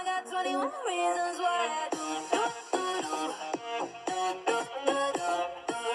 I got 21 reasons why